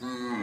Hmm.